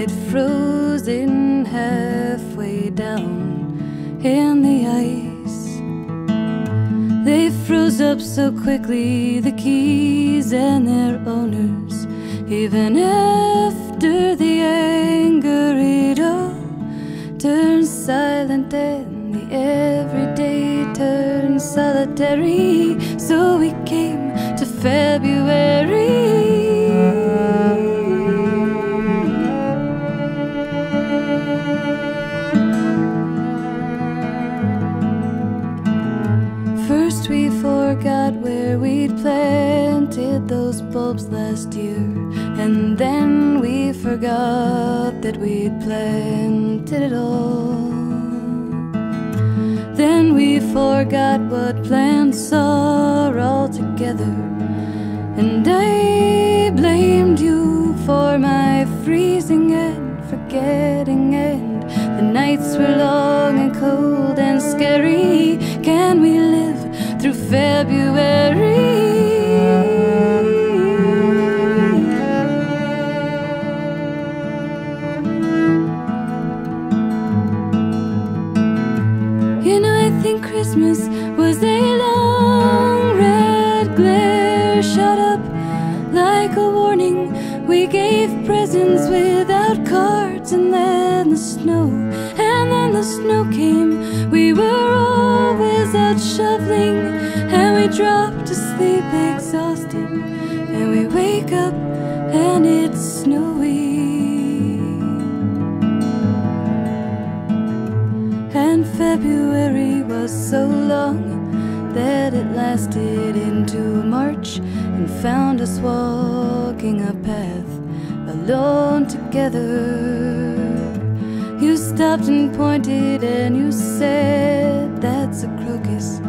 get frozen halfway down in the ice. They froze up so quickly, the keys and their owners. Even after the anger, it all turned silent and the everyday turned solitary. So we came to February. Bulbs last year. And then we forgot that we'd planted it all. Then we forgot what plants are altogether. And I blamed you for my freezing and forgetting. And the nights were long and cold and scary. Can we live through February? Think Christmas was a long red glare shot up like a warning. We gave presents without cards, and then the snow, and then the snow came. We were always out shoveling, and we dropped to sleep exhausted. And we wake up, and it's snowy. February was so long that it lasted into March and found us walking a path alone together. You stopped and pointed and you said, That's a crocus.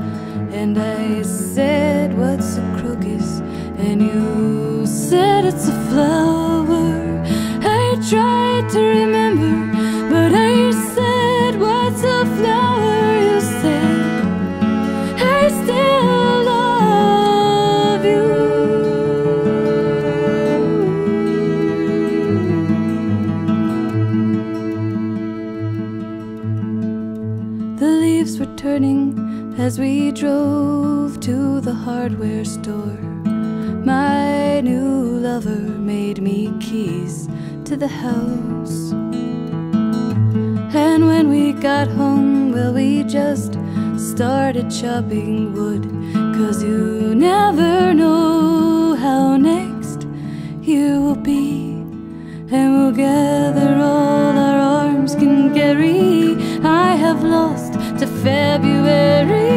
And I said, What's a crocus? And you said, It's a flower. I tried to remember, turning as we drove to the hardware store. My new lover made me keys to the house. And when we got home, well, we just started chopping wood. Cause you never know how next year will be. And we'll gather February.